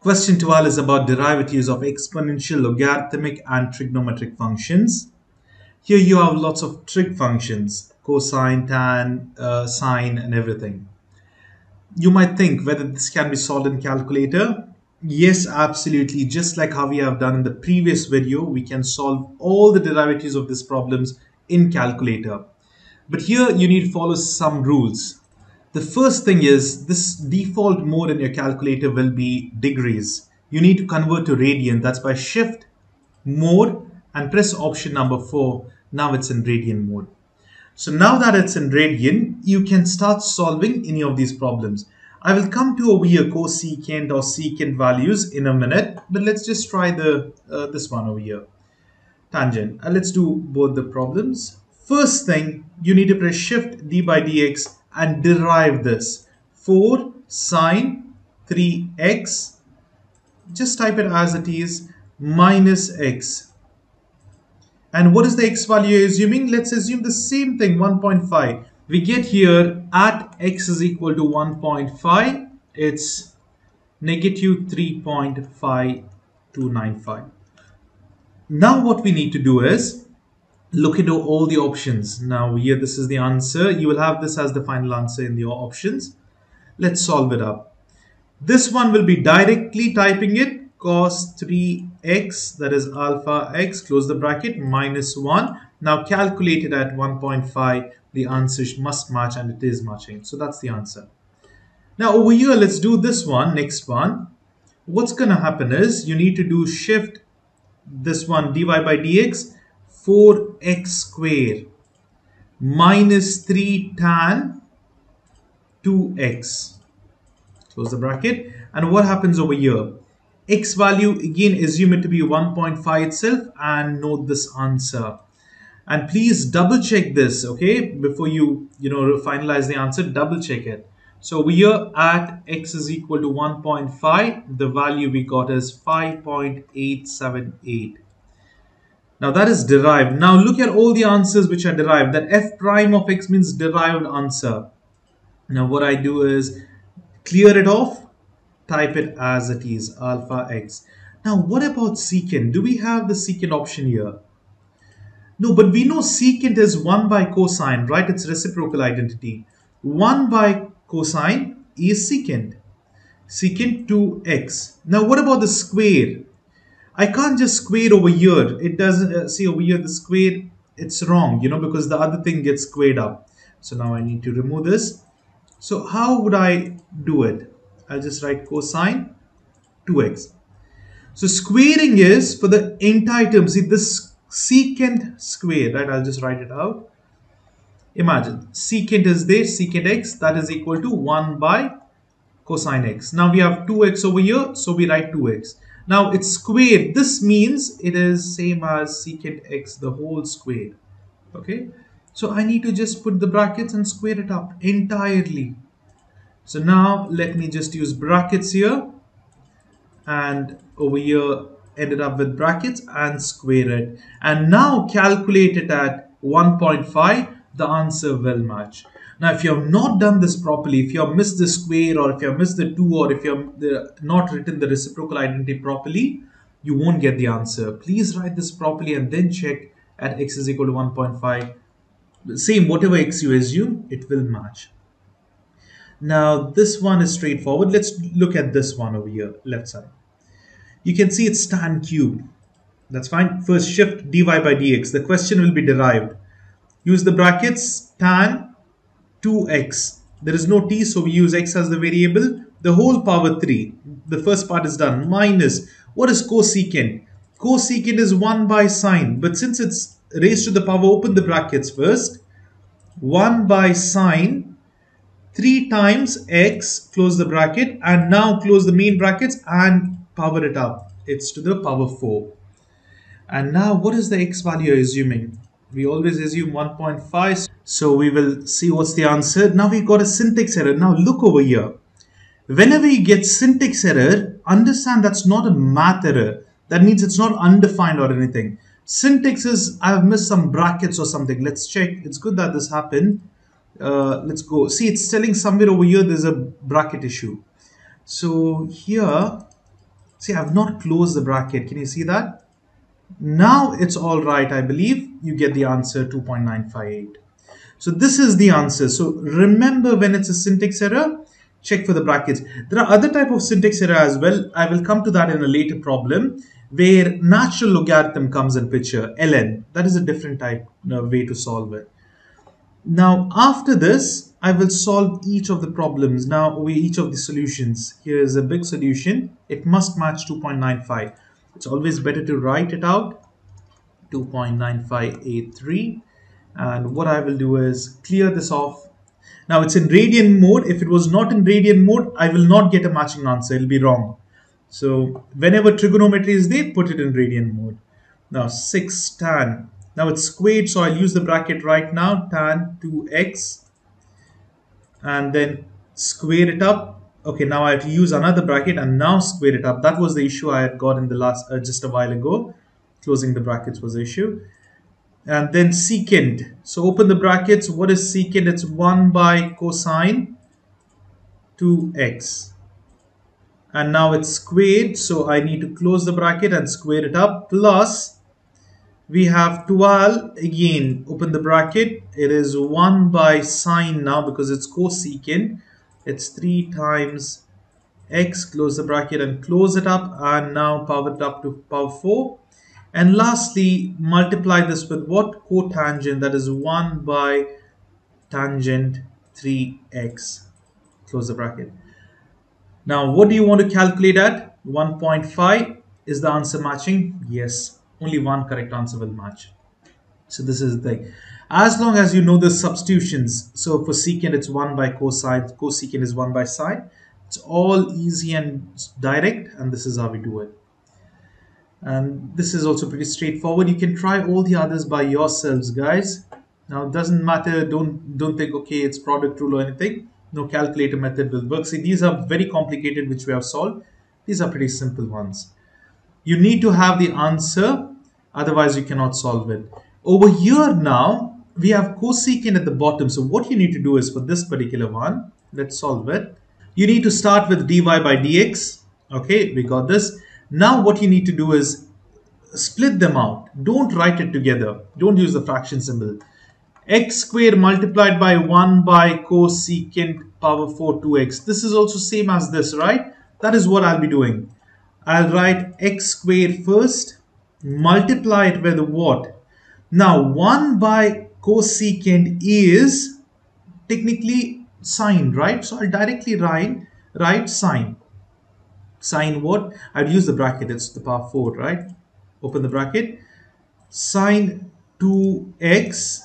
Question 12 is about derivatives of exponential, logarithmic and trigonometric functions. Here you have lots of trig functions, cosine, tan, uh, sine and everything. You might think whether this can be solved in calculator. Yes, absolutely. Just like how we have done in the previous video, we can solve all the derivatives of these problems in calculator. But here you need to follow some rules. The first thing is this default mode in your calculator will be degrees. You need to convert to radian. That's by shift mode and press option number four. Now it's in radian mode. So now that it's in radian, you can start solving any of these problems. I will come to over here cosecant or secant values in a minute, but let's just try the uh, this one over here. Tangent. Uh, let's do both the problems. First thing, you need to press shift d by dx and derive this. 4 sine 3x, just type it as it is, minus x. And what is the x value assuming? Let's assume the same thing, 1.5. We get here at x is equal to 1.5, it's negative 3.5295. Now what we need to do is look into all the options. Now here this is the answer. You will have this as the final answer in your options. Let's solve it up. This one will be directly typing it cos 3x that is alpha x close the bracket minus 1. Now calculated at 1.5 the answer must match and it is matching. So that's the answer. Now over here let's do this one next one. What's gonna happen is you need to do shift this one dy by dx 4x square minus 3 tan 2x. Close the bracket. And what happens over here? x value, again, assume it to be 1.5 itself and note this answer. And please double check this, okay? Before you, you know, finalize the answer, double check it. So we are at x is equal to 1.5. The value we got is 5.878. Now that is derived. Now look at all the answers which are derived. That f prime of x means derived answer. Now what I do is clear it off, type it as it is, alpha x. Now what about secant? Do we have the secant option here? No, but we know secant is 1 by cosine, right? It's reciprocal identity. 1 by cosine is secant. Secant 2x. Now what about the square? I can't just square over here. It doesn't, uh, see over here, the square, it's wrong, you know, because the other thing gets squared up. So now I need to remove this. So how would I do it? I'll just write cosine 2x. So squaring is for the entire term. See this secant square, right? I'll just write it out. Imagine secant is there, secant x, that is equal to 1 by cosine x. Now we have 2x over here, so we write 2x. Now it's squared. This means it is same as secant x the whole squared. Okay. So I need to just put the brackets and square it up entirely. So now let me just use brackets here and over here ended up with brackets and square it. And now calculate it at 1.5 the answer will match. Now, if you have not done this properly, if you have missed the square or if you have missed the 2 or if you have not written the reciprocal identity properly, you won't get the answer. Please write this properly and then check at x is equal to 1.5. Same, whatever x you assume, it will match. Now, this one is straightforward. Let's look at this one over here, left side. You can see it's tan cubed. That's fine. First, shift dy by dx. The question will be derived. Use the brackets tan 2x. There is no t, so we use x as the variable. The whole power 3. The first part is done. Minus, what is cosecant? Cosecant is 1 by sine. But since it's raised to the power, open the brackets first. 1 by sine 3 times x, close the bracket, and now close the main brackets and power it up. It's to the power 4. And now what is the x value assuming? We always assume 1.5. So we will see what's the answer. Now we got a syntax error. Now look over here. Whenever you get syntax error, understand that's not a math error. That means it's not undefined or anything. Syntax is, I've missed some brackets or something. Let's check. It's good that this happened. Uh, let's go. See, it's telling somewhere over here there's a bracket issue. So here, See, I've not closed the bracket. Can you see that? Now it's all right, I believe. You get the answer 2.958. So this is the answer. So remember when it's a syntax error, check for the brackets. There are other type of syntax error as well. I will come to that in a later problem where natural logarithm comes in picture, ln. That is a different type uh, way to solve it. Now after this, I will solve each of the problems. Now we each of the solutions. Here is a big solution. It must match 2.95. It's always better to write it out. 2.9583 and what I will do is clear this off. Now it's in radian mode. If it was not in radian mode I will not get a matching answer. It'll be wrong. So whenever trigonometry is there put it in radian mode. Now 6 tan. Now it's squared so I'll use the bracket right now. Tan 2x and then square it up. Okay now I have to use another bracket and now square it up. That was the issue I had got in the last uh, just a while ago. Closing the brackets was the issue and then secant. So open the brackets. What is secant? It's 1 by cosine 2x. And now it's squared. So I need to close the bracket and square it up. Plus we have 12 again. Open the bracket. It is 1 by sine now because it's cosecant. It's 3 times x. Close the bracket and close it up. And now power it up to power 4 and lastly, multiply this with what? Cotangent, that is 1 by tangent 3x. Close the bracket. Now, what do you want to calculate at? 1.5. Is the answer matching? Yes. Only one correct answer will match. So this is the thing. As long as you know the substitutions, so for secant it's 1 by cosine, cosecant is 1 by sine. It's all easy and direct and this is how we do it and this is also pretty straightforward. You can try all the others by yourselves guys. Now it doesn't matter. Don't don't think okay it's product rule or anything. No calculator method will work. See these are very complicated which we have solved. These are pretty simple ones. You need to have the answer. Otherwise you cannot solve it. Over here now we have cosecant at the bottom. So what you need to do is for this particular one let's solve it. You need to start with dy by dx. Okay we got this now what you need to do is split them out. Don't write it together. Don't use the fraction symbol. x squared multiplied by 1 by cosecant power 4 2x. This is also same as this, right? That is what I'll be doing. I'll write x squared first, multiply it with what? Now 1 by cosecant is technically sine, right? So I'll directly write, write sine sine what? I'd use the bracket, it's the power 4, right? Open the bracket. Sine 2x,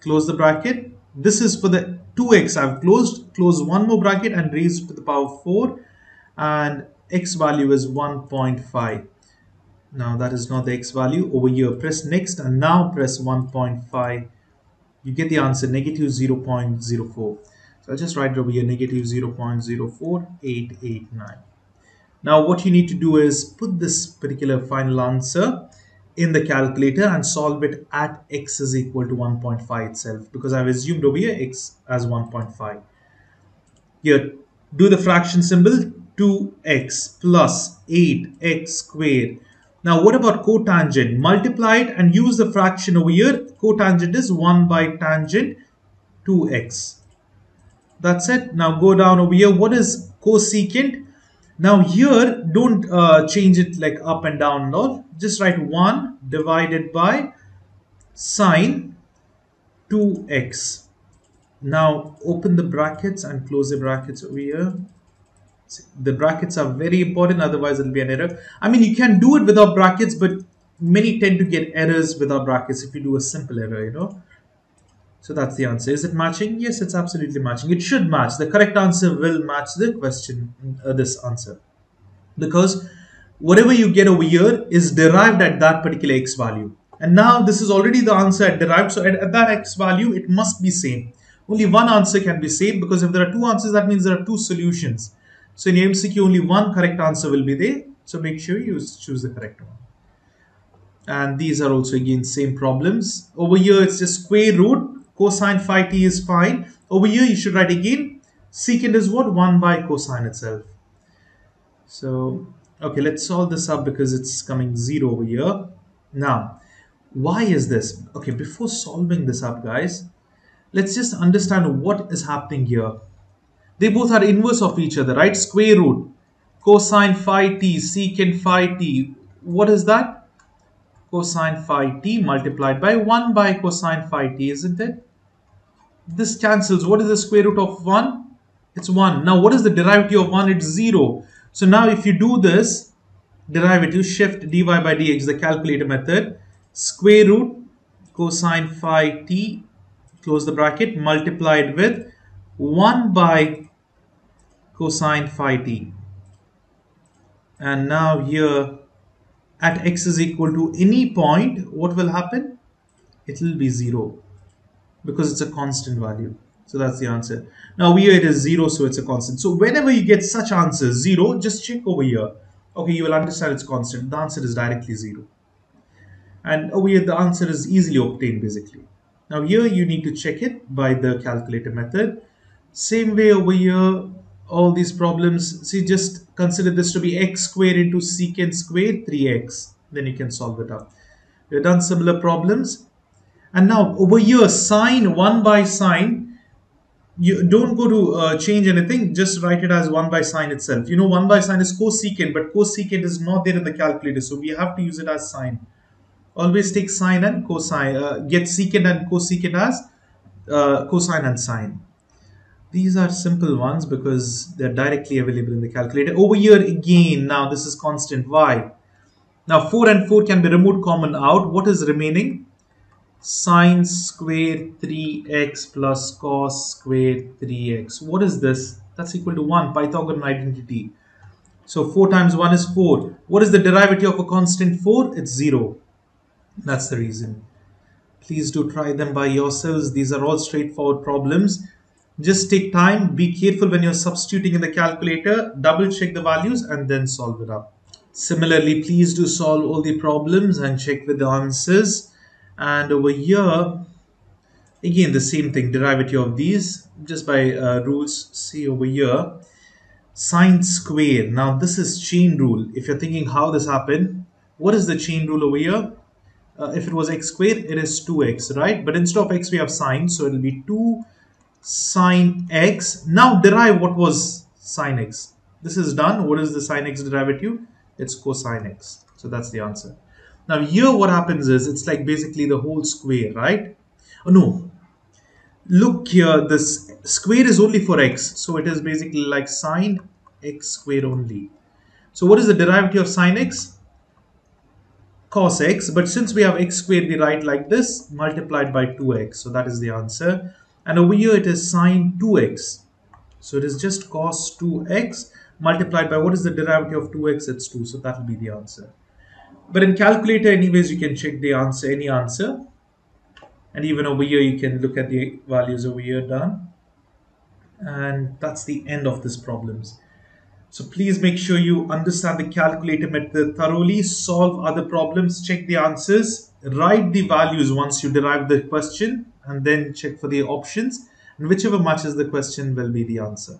close the bracket. This is for the 2x, I've closed, close one more bracket and raised to the power 4 and x value is 1.5. Now that is not the x value. Over here, press next and now press 1.5. You get the answer, negative 0.04. So I'll just write over here, negative 0.04889. Now what you need to do is put this particular final answer in the calculator and solve it at x is equal to 1.5 itself because I've assumed over here x as 1.5. Here, do the fraction symbol 2x plus 8x squared. Now what about cotangent? Multiply it and use the fraction over here. Cotangent is 1 by tangent 2x. That's it. Now go down over here. What is cosecant? Now here, don't uh, change it like up and down all. Just write 1 divided by sine 2x. Now open the brackets and close the brackets over here. The brackets are very important, otherwise it'll be an error. I mean, you can do it without brackets, but many tend to get errors without brackets if you do a simple error, you know. So that's the answer. Is it matching? Yes, it's absolutely matching. It should match. The correct answer will match the question, uh, this answer. Because whatever you get over here is derived at that particular x value. And now this is already the answer at derived. So at, at that x value, it must be same. Only one answer can be same because if there are two answers, that means there are two solutions. So in MCQ, only one correct answer will be there. So make sure you choose the correct one and these are also again same problems over here it's just square root cosine phi t is fine. Over here you should write again secant is what? 1 by cosine itself. So Okay, let's solve this up because it's coming 0 over here. Now, why is this? Okay, before solving this up, guys, let's just understand what is happening here. They both are inverse of each other, right? Square root, cosine phi t, secant phi t. What is that? Cosine phi t multiplied by 1 by cosine phi t, isn't it? This cancels. What is the square root of 1? It's 1. Now, what is the derivative of 1? It's 0. So now if you do this derivative, shift dy by dx, the calculator method, square root cosine phi t, close the bracket, multiplied with 1 by cosine phi t. And now here at x is equal to any point, what will happen? It will be 0 because it's a constant value. So that's the answer. Now here it is 0, so it's a constant. So whenever you get such answers, 0, just check over here. Okay, you will understand it's constant. The answer is directly 0. And over here, the answer is easily obtained basically. Now here you need to check it by the calculator method. Same way over here, all these problems, see just consider this to be x squared into secant squared 3x. Then you can solve it up. We've done similar problems. And now over here, sine 1 by sine, you don't go to uh, change anything just write it as 1 by sine itself you know 1 by sine is cosecant but cosecant is not there in the calculator so we have to use it as sine always take sine and cosine uh, get secant and cosecant as uh, cosine and sine these are simple ones because they're directly available in the calculator over here again now this is constant y now 4 and 4 can be removed common out what is remaining sine square 3x plus cos square 3x. What is this? That's equal to 1, Pythagorean identity. So 4 times 1 is 4. What is the derivative of a constant 4? It's 0. That's the reason. Please do try them by yourselves. These are all straightforward problems. Just take time. Be careful when you're substituting in the calculator. Double check the values and then solve it up. Similarly, please do solve all the problems and check with the answers and over here again the same thing derivative of these just by uh, rules see over here sine square now this is chain rule if you're thinking how this happened what is the chain rule over here uh, if it was x square it is 2x right but instead of x we have sine so it will be 2 sine x now derive what was sine x this is done what is the sine x derivative it's cosine x so that's the answer now here what happens is it's like basically the whole square, right? Oh no, look here, this square is only for x. So it is basically like sine x square only. So what is the derivative of sine x? Cos x, but since we have x squared, we write like this, multiplied by 2x. So that is the answer. And over here it is sine 2x. So it is just cos 2x multiplied by what is the derivative of 2x? It's 2. So that will be the answer. But in calculator, anyways, you can check the answer, any answer. And even over here, you can look at the values over here done. And that's the end of this problems. So please make sure you understand the calculator method thoroughly, solve other problems, check the answers, write the values once you derive the question, and then check for the options. And whichever matches the question will be the answer.